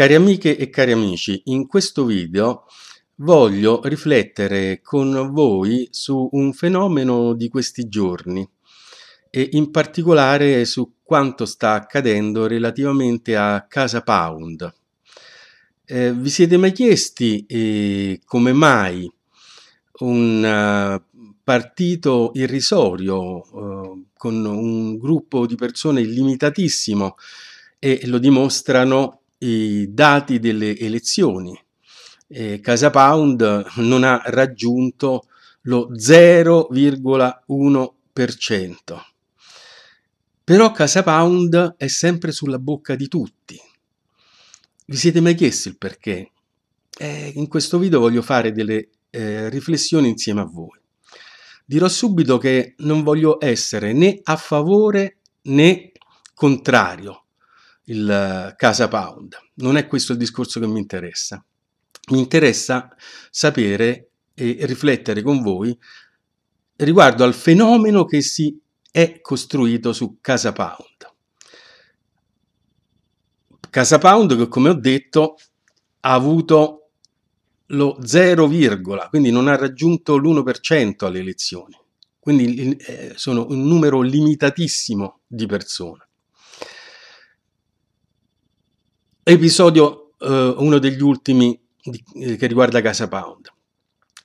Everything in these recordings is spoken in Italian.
Cari amiche e cari amici, in questo video voglio riflettere con voi su un fenomeno di questi giorni e in particolare su quanto sta accadendo relativamente a Casa Pound. Eh, vi siete mai chiesti eh, come mai un uh, partito irrisorio uh, con un gruppo di persone limitatissimo e lo dimostrano i dati delle elezioni. Eh, Casa Pound non ha raggiunto lo 0,1%. Però Casa Pound è sempre sulla bocca di tutti. Vi siete mai chiesti il perché? Eh, in questo video voglio fare delle eh, riflessioni insieme a voi. Dirò subito che non voglio essere né a favore né contrario il eh, Casa Pound. Non è questo il discorso che mi interessa. Mi interessa sapere e riflettere con voi riguardo al fenomeno che si è costruito su Casa Pound. Casa Pound che come ho detto ha avuto lo 0, quindi non ha raggiunto l'1% alle elezioni, quindi eh, sono un numero limitatissimo di persone. Episodio, eh, uno degli ultimi di, eh, che riguarda Casa Pound.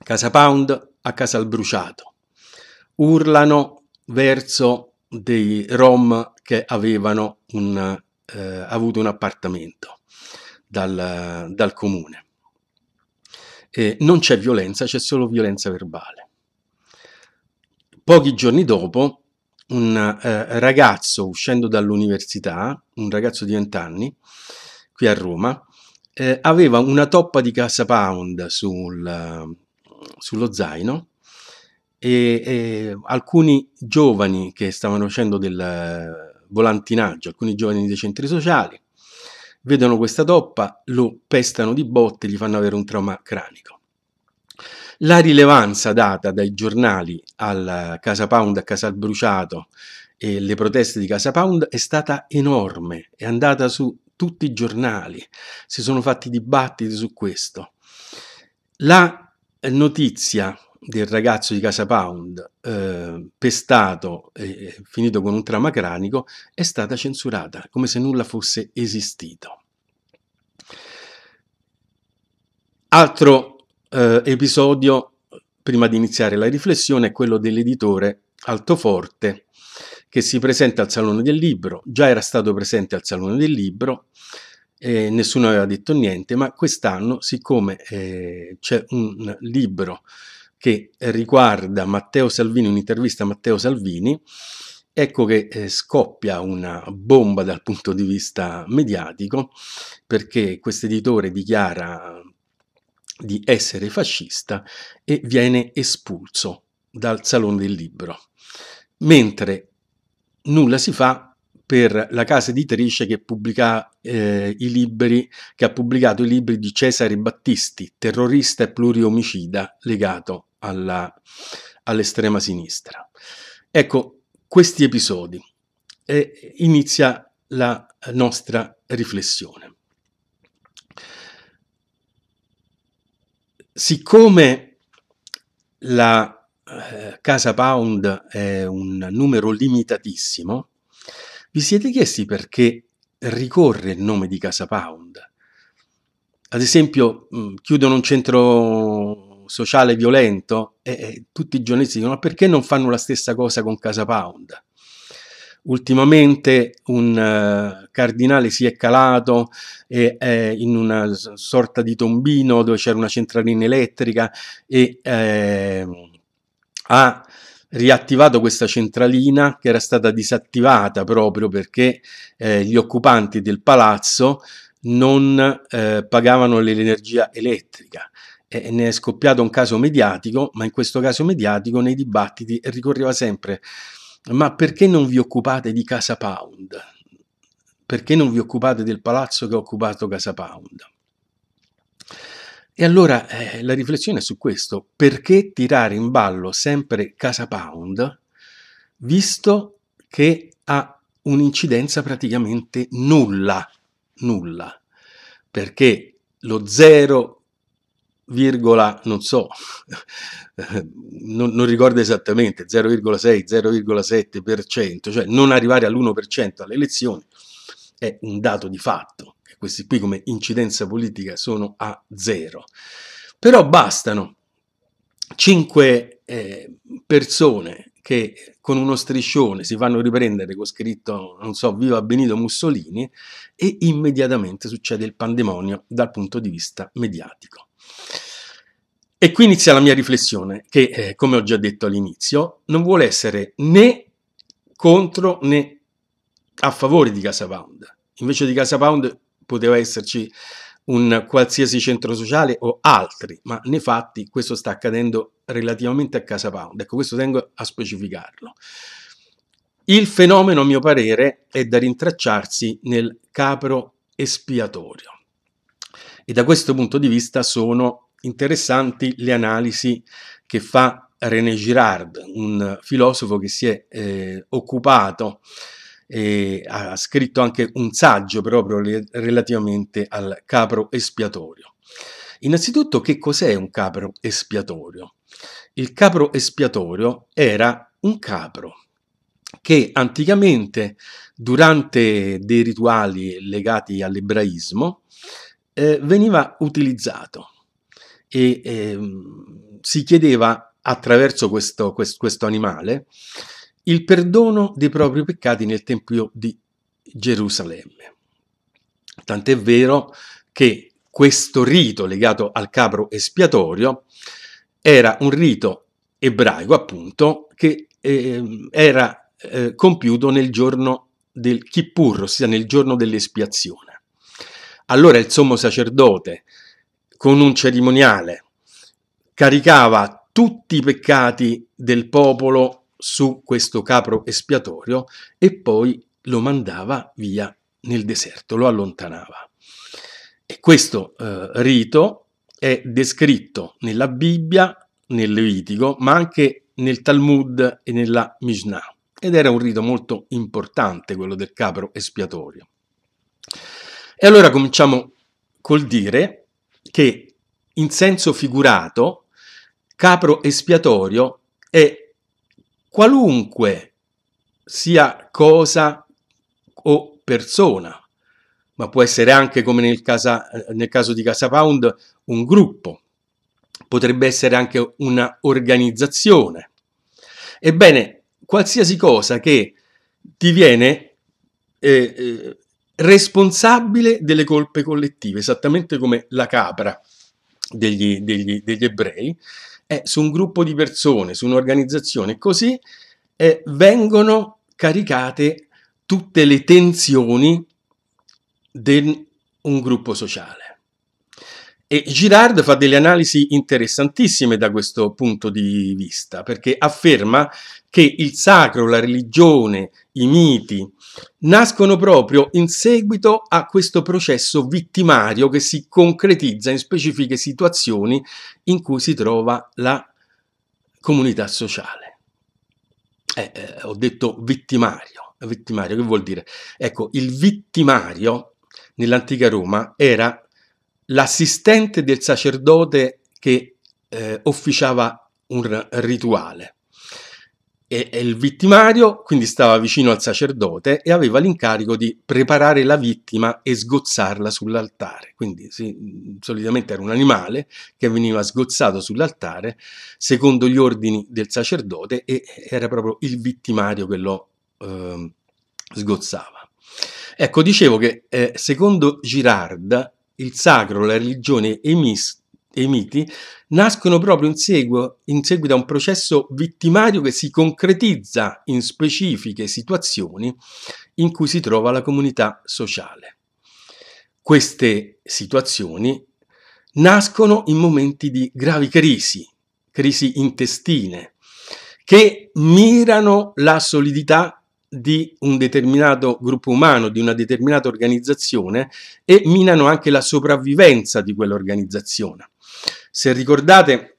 Casa Pound a casa al bruciato. Urlano verso dei rom che avevano un, eh, avuto un appartamento dal, dal comune. E non c'è violenza, c'è solo violenza verbale. Pochi giorni dopo, un eh, ragazzo uscendo dall'università, un ragazzo di 20 anni, qui a Roma, eh, aveva una toppa di Casa Pound sul, sullo zaino e, e, alcuni giovani che stavano facendo del volantinaggio, alcuni giovani dei centri sociali, vedono questa toppa, lo pestano di botte gli fanno avere un trauma cranico. La rilevanza data dai giornali al Casa Pound, a Casal Bruciato e le proteste di Casa Pound è stata enorme, è andata su tutti i giornali, si sono fatti dibattiti su questo. La notizia del ragazzo di Casa Pound eh, pestato e finito con un trauma cranico è stata censurata come se nulla fosse esistito. Altro eh, episodio prima di iniziare la riflessione è quello dell'editore Altoforte che si presenta al Salone del Libro, già era stato presente al Salone del Libro, eh, nessuno aveva detto niente, ma quest'anno, siccome eh, c'è un libro che riguarda Matteo Salvini, un'intervista a Matteo Salvini, ecco che eh, scoppia una bomba dal punto di vista mediatico, perché questo editore dichiara di essere fascista e viene espulso dal Salone del Libro. Mentre nulla si fa per la casa editrice che, pubblica, eh, i libri, che ha pubblicato i libri di Cesare Battisti, terrorista e pluriomicida legato alla, all'estrema sinistra. Ecco, questi episodi eh, inizia la nostra riflessione. Siccome la eh, Casa Pound è un numero limitatissimo, vi siete chiesti perché ricorre il nome di Casa Pound? Ad esempio, mm, chiudono un centro sociale violento e, tutti i giornalisti dicono ma perché non fanno la stessa cosa con Casa Pound? Ultimamente un uh, cardinale si è calato e, eh, in una sorta di tombino dove c'era una centralina elettrica e eh, ha riattivato questa centralina che era stata disattivata proprio perché eh, gli occupanti del palazzo non eh, pagavano l'energia elettrica e ne è scoppiato un caso mediatico, ma in questo caso mediatico nei dibattiti ricorreva sempre ma perché non vi occupate di Casa Pound? Perché non vi occupate del palazzo che ha occupato Casa Pound? E allora eh, la riflessione è su questo, perché tirare in ballo sempre Casa Pound, visto che ha un'incidenza praticamente nulla, nulla. perché lo 0, non so, non, non, ricordo esattamente, 0,6, 0,7%, cioè non arrivare all'1% alle elezioni è un dato di fatto, questi qui come incidenza politica sono a zero. Però bastano 5 eh, persone che con uno striscione si fanno riprendere con scritto, non so, viva Benito Mussolini e immediatamente succede il pandemonio dal punto di vista mediatico. E qui inizia la mia riflessione che, eh, come ho già detto all'inizio, non vuole essere né contro né a favore di Casa Pound. Invece di Casa Pound poteva esserci un qualsiasi centro sociale o altri, ma nei fatti questo sta accadendo relativamente a Casa Pound. Ecco, questo tengo a specificarlo. Il fenomeno, a mio parere, è da rintracciarsi nel capro espiatorio. E da questo punto di vista sono interessanti le analisi che fa René Girard, un filosofo che si è eh, occupato e ha scritto anche un saggio proprio relativamente al capro espiatorio. Innanzitutto, che cos'è un capro espiatorio? Il capro espiatorio era un capro che anticamente, durante dei rituali legati all'ebraismo, eh, veniva utilizzato e eh, si chiedeva attraverso questo, questo, questo animale il perdono dei propri peccati nel Tempio di Gerusalemme. Tant'è vero che questo rito legato al capro espiatorio era un rito ebraico, appunto, che eh, era eh, compiuto nel giorno del Kippur, ossia nel giorno dell'espiazione. Allora il sommo sacerdote, con un cerimoniale, caricava tutti i peccati del popolo su questo capro espiatorio e poi lo mandava via nel deserto, lo allontanava. E questo eh, rito è descritto nella Bibbia, nel Levitico, ma anche nel Talmud e nella Mishnah. Ed era un rito molto importante quello del capro espiatorio. E allora cominciamo col dire che in senso figurato capro espiatorio è qualunque sia cosa o persona, ma può essere anche come nel, casa, nel caso di Casa Pound un gruppo, potrebbe essere anche una organizzazione. Ebbene, qualsiasi cosa che diviene eh, eh, responsabile delle colpe collettive, esattamente come la capra degli, degli, degli ebrei, è su un gruppo di persone, su un'organizzazione, così eh, vengono caricate tutte le tensioni di un gruppo sociale. E Girard fa delle analisi interessantissime da questo punto di vista, perché afferma che il sacro, la religione, i miti nascono proprio in seguito a questo processo vittimario che si concretizza in specifiche situazioni in cui si trova la comunità sociale. Eh, eh, ho detto vittimario. Vittimario che vuol dire? Ecco, il vittimario nell'antica Roma era l'assistente del sacerdote che eh, officiava un rituale. E, e, il vittimario quindi stava vicino al sacerdote e aveva l'incarico di preparare la vittima e sgozzarla sull'altare. Quindi sì, solitamente era un animale che veniva sgozzato sull'altare secondo gli ordini del sacerdote e era proprio il vittimario che lo eh, sgozzava. Ecco, dicevo che eh, secondo Girard il sacro, la religione e i, mis- e miti nascono proprio in, seguo, in seguito a un processo vittimario che si concretizza in specifiche situazioni in cui si trova la comunità sociale. Queste situazioni nascono in momenti di gravi crisi, crisi intestine, che mirano la solidità di un determinato gruppo umano, di una determinata organizzazione e minano anche la sopravvivenza di quell'organizzazione. Se ricordate,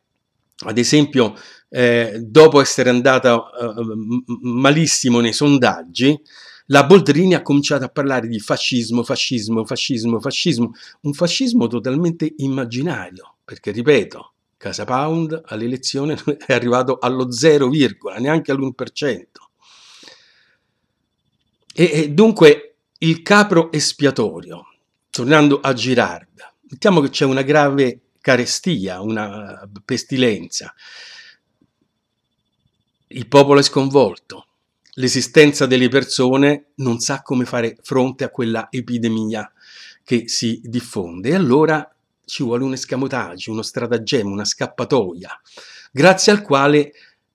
ad esempio, eh, dopo essere andata eh, malissimo nei sondaggi, la Boldrini ha cominciato a parlare di fascismo, fascismo, fascismo, fascismo, un fascismo totalmente immaginario, perché ripeto, Casa Pound all'elezione è arrivato allo 0, neanche all'1%. E, e dunque il capro espiatorio, tornando a Girard, mettiamo che c'è una grave carestia, una pestilenza, il popolo è sconvolto, l'esistenza delle persone non sa come fare fronte a quella epidemia che si diffonde. E allora ci vuole un escamotage, uno stratagemma, una scappatoia, grazie al quale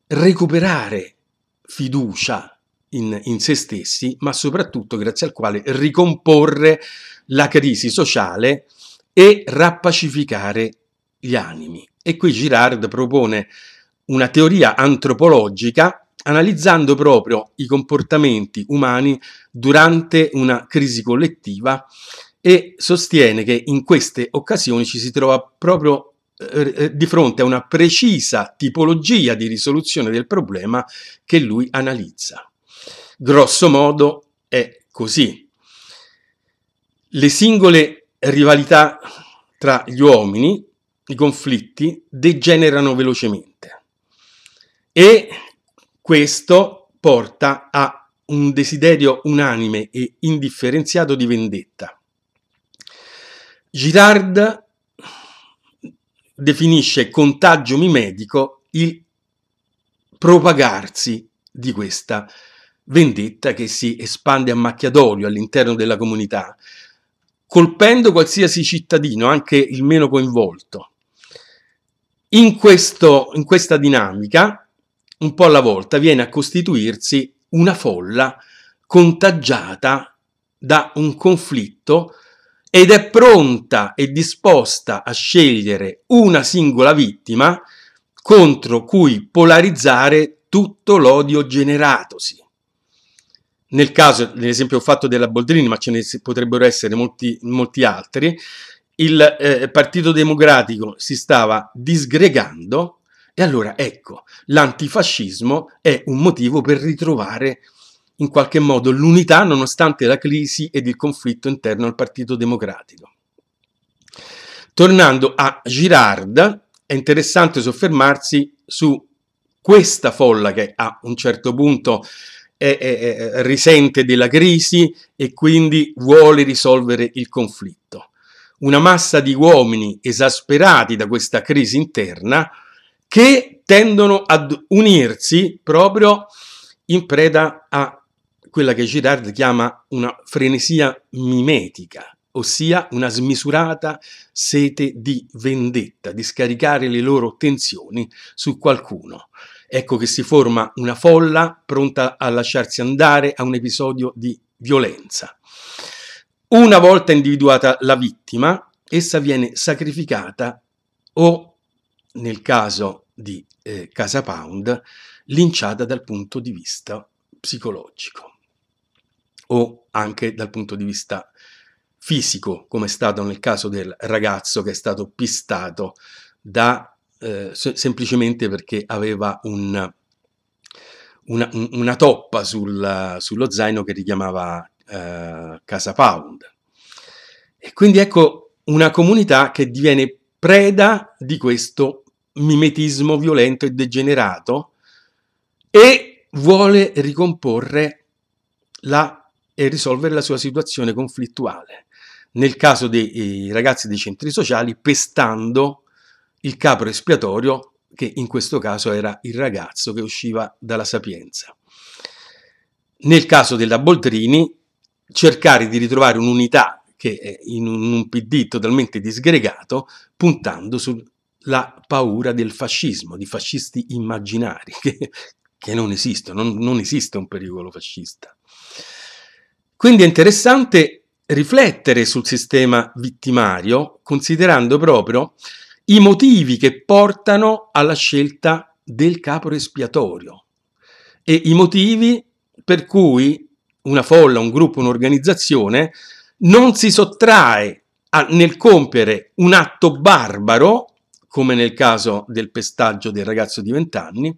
recuperare fiducia in, in se stessi, ma soprattutto grazie al quale ricomporre la crisi sociale e rappacificare gli animi. E qui Girard propone una teoria antropologica analizzando proprio i comportamenti umani durante una crisi collettiva e sostiene che in queste occasioni ci si trova proprio eh, eh di fronte a una precisa tipologia di risoluzione del problema che lui analizza. Grosso modo è così. Le singole rivalità tra gli uomini, i conflitti, degenerano velocemente e questo porta a un desiderio unanime e indifferenziato di vendetta. Girard definisce contagio mimetico il propagarsi di questa vendetta che si espande a macchia d'olio all'interno della comunità, colpendo qualsiasi cittadino, anche il meno coinvolto. In, questo, in questa dinamica, un po' alla volta, viene a costituirsi una folla contagiata da un conflitto ed è pronta e disposta a scegliere una singola vittima contro cui polarizzare tutto l'odio generatosi. Nel caso, nell'esempio fatto della Boldrini, ma ce ne potrebbero essere molti, molti altri, il eh, Partito Democratico si stava disgregando e allora ecco, l'antifascismo è un motivo per ritrovare in qualche modo l'unità nonostante la crisi ed il conflitto interno al Partito Democratico. Tornando a Girard, è interessante soffermarsi su questa folla che a un certo punto è, è, risente della crisi e quindi vuole risolvere il conflitto. Una massa di uomini esasperati da questa crisi interna che tendono ad unirsi proprio in preda a quella che Girard chiama una frenesia mimetica, ossia una smisurata sete di vendetta, di scaricare le loro tensioni su qualcuno ecco che si forma una folla pronta a lasciarsi andare a un episodio di violenza. Una volta individuata la vittima, essa viene sacrificata o, nel caso di eh, Casa Pound, linciata dal punto di vista psicologico o anche dal punto di vista fisico, come è stato nel caso del ragazzo che è stato pistato da eh, semplicemente perché aveva un, una, una, toppa sul, sullo zaino che richiamava eh, Casa Pound. E quindi ecco una comunità che diviene preda di questo mimetismo violento e degenerato e vuole ricomporre la, e risolvere la sua situazione conflittuale. Nel caso dei ragazzi dei centri sociali, pestando il capro espiatorio che in questo caso era il ragazzo che usciva dalla sapienza. Nel caso della Boldrini, cercare di ritrovare un'unità che è in un PD totalmente disgregato, puntando sulla paura del fascismo, di fascisti immaginari, che, che non esistono, non, non esiste un pericolo fascista. Quindi è interessante riflettere sul sistema vittimario, considerando proprio i motivi che portano alla scelta del capo espiatorio e i motivi per cui una folla, un gruppo, un'organizzazione non si sottrae a, nel compiere un atto barbaro, come nel caso del pestaggio del ragazzo di vent'anni,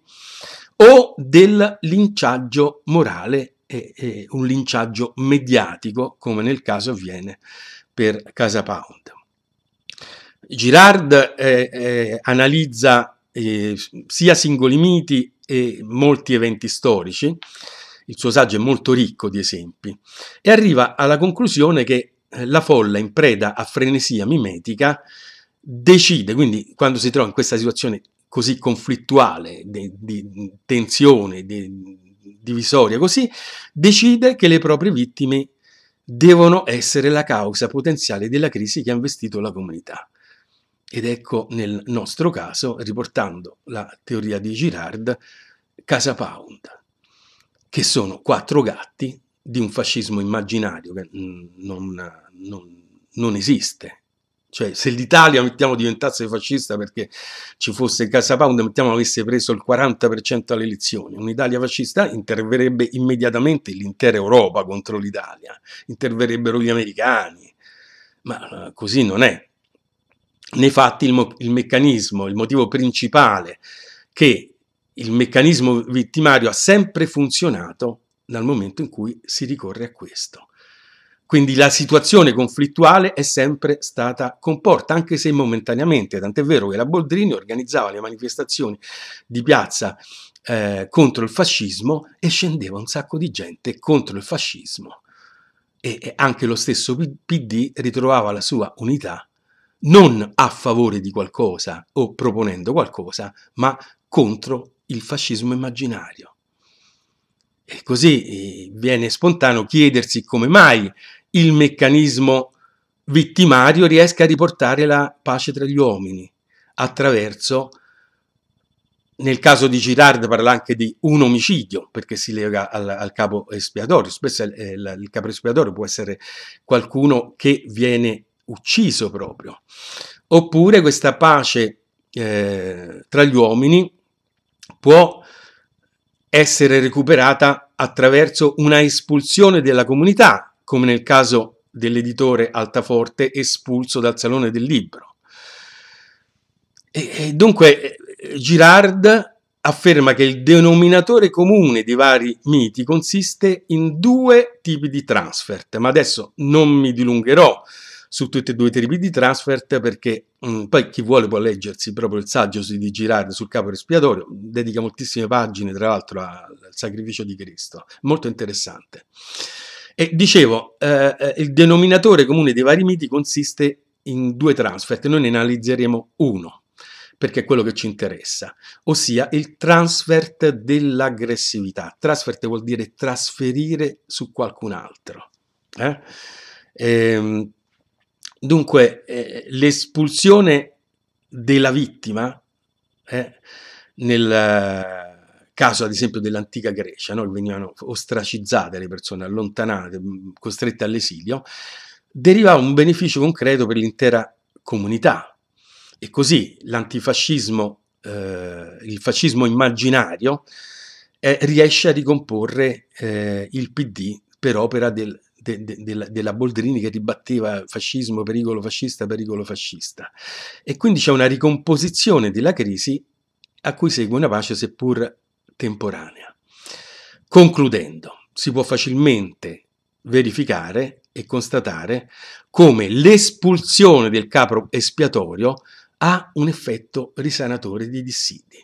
o del linciaggio morale è, è un linciaggio mediatico, come nel caso avviene per Casa Pound. Girard eh, eh, analizza eh, sia singoli miti e molti eventi storici, il suo saggio è molto ricco di esempi, e arriva alla conclusione che eh, la folla in preda a frenesia mimetica decide, quindi quando si trova in questa situazione così conflittuale, di, di tensione, di, divisoria, così, decide che le proprie vittime devono essere la causa potenziale della crisi che ha investito la comunità. Ed ecco nel nostro caso, riportando la teoria di Girard, Casa Pound, che sono quattro gatti di un fascismo immaginario che mm, non, non, non esiste, cioè, se l'Italia, mettiamo, diventasse fascista perché ci fosse Casa Pound, mettiamo, avesse preso il 40% alle elezioni, un'Italia fascista interverrebbe immediatamente l'intera Europa contro l'Italia, interverrebbero gli americani, ma eh, così non è. Nei fatti il, il meccanismo, il motivo principale che il meccanismo vittimario ha sempre funzionato dal momento in cui si ricorre a questo. Quindi la situazione conflittuale è sempre stata comporta, anche se momentaneamente, tant'è vero che la Boldrini organizzava le manifestazioni di piazza eh, contro il fascismo e scendeva un sacco di gente contro il fascismo. E, e anche lo stesso PD ritrovava la sua unità non a favore di qualcosa o proponendo qualcosa, ma contro il fascismo immaginario. E così eh, viene spontaneo chiedersi come mai il meccanismo vittimario riesca a riportare la pace tra gli uomini attraverso, nel caso di Girard parla anche di un omicidio perché si lega al, al capo espiatorio, spesso eh, il, capo espiatorio può essere qualcuno che viene ucciso proprio, oppure questa pace eh, tra gli uomini può essere recuperata attraverso una espulsione della comunità, come nel caso dell'editore Altaforte espulso dal Salone del Libro. E, dunque Girard afferma che il denominatore comune dei vari miti consiste in due tipi di transfert, ma adesso non mi dilungherò su tutti e due i tipi di transfert perché mh, mm, poi chi vuole può leggersi proprio il saggio di Girard sul capo espiatorio, dedica moltissime pagine tra l'altro al sacrificio di Cristo, molto interessante. E dicevo, eh, eh, il denominatore comune dei vari miti consiste in due transfert, noi ne analizzeremo uno, perché è quello che ci interessa, ossia il transfert dell'aggressività. Transfert vuol dire trasferire su qualcun altro. Eh? Ehm, dunque, eh, l'espulsione della vittima eh, nel caso ad esempio dell'antica Grecia, no? venivano ostracizzate le persone, allontanate, costrette all'esilio, derivava un beneficio concreto per l'intera comunità. E così l'antifascismo, eh, il fascismo immaginario, eh, riesce a ricomporre eh, il PD per opera del, de, de, de, della Boldrini che ribatteva fascismo, pericolo fascista, pericolo fascista. E quindi c'è una ricomposizione della crisi a cui segue una pace seppur temporanea. Concludendo, si può facilmente verificare e constatare come l'espulsione del capo espiatorio ha un effetto risanatore di dissidi.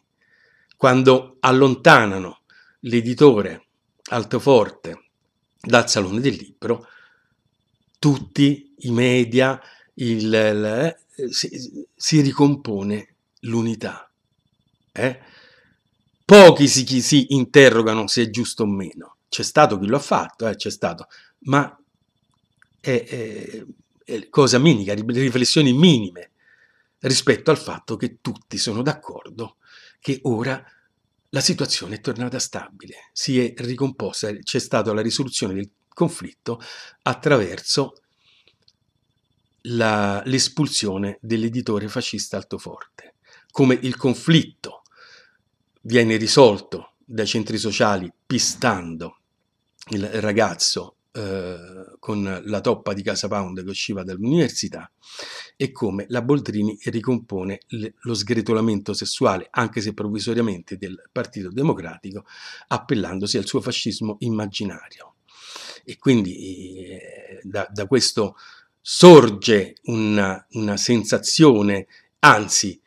Quando allontanano l'editore altoforte dal salone del libro, tutti i media, il, il, eh, si, si, ricompone l'unità. Eh? Pochi si, si interrogano se è giusto o meno. C'è stato chi lo ha fatto, eh, c'è stato, ma è, è, è cosa minica, riflessioni minime rispetto al fatto che tutti sono d'accordo che ora la situazione è tornata stabile, si è ricomposta, c'è stata la risoluzione del conflitto attraverso la, l'espulsione dell'editore fascista Altoforte. Come il conflitto viene risolto dai centri sociali pistando il ragazzo eh, con la toppa di Casa Pound che usciva dall'università e come la Boldrini ricompone lo sgretolamento sessuale, anche se provvisoriamente, del Partito Democratico, appellandosi al suo fascismo immaginario. E quindi eh, da, da, questo sorge una, una sensazione, anzi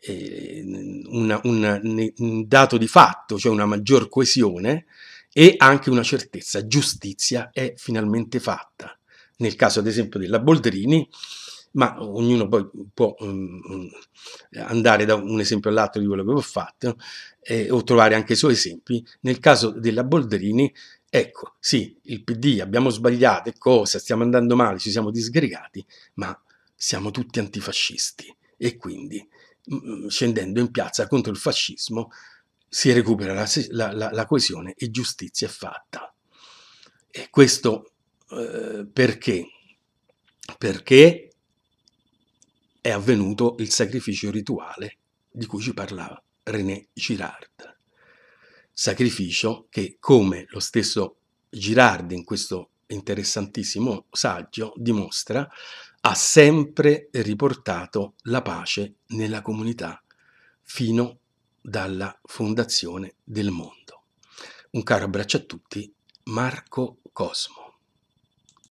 eh, una, una, un dato di fatto, cioè una maggior coesione, e anche una certezza, giustizia è finalmente fatta. Nel caso ad esempio della Boldrini, ma ognuno poi può um, andare da un esempio all'altro di quello che ho fatto eh, o trovare anche i suoi esempi. Nel caso della Boldrini, ecco, sì, il PD abbiamo sbagliato cosa, stiamo andando male, ci siamo disgregati, ma siamo tutti antifascisti e quindi mh, scendendo in piazza contro il fascismo si recupera la, la, la, la coesione e giustizia è fatta. E questo eh, perché? Perché è avvenuto il sacrificio rituale di cui ci parlava René Girard. Sacrificio che, come lo stesso Girard in questo interessantissimo saggio dimostra, ha sempre riportato la pace nella comunità fino dalla fondazione del mondo. Un caro abbraccio a tutti, Marco Cosmo.